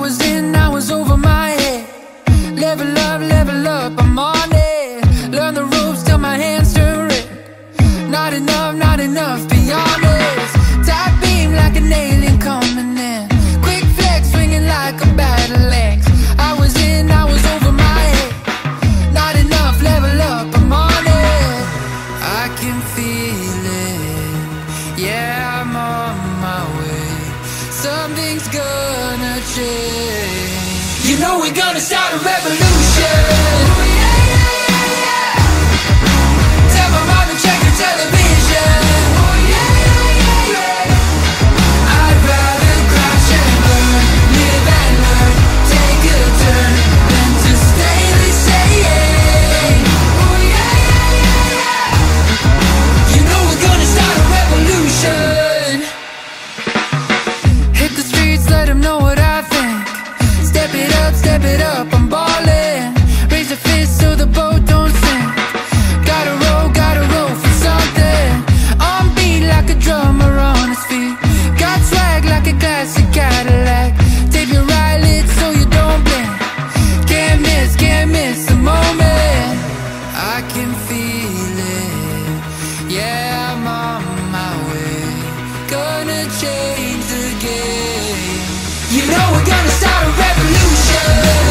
was in, I was over my head. Level up, level up, I'm on it. Learn the ropes till my hands turn red. Not enough, not enough, beyond something's gonna change. You know we're gonna start a revolution. classic Cadillac. Tape your eyelids so you don't blink. Can't miss, can't miss the moment. I can feel it. Yeah, I'm on my way. Gonna change the game. You know we're gonna start a revolution.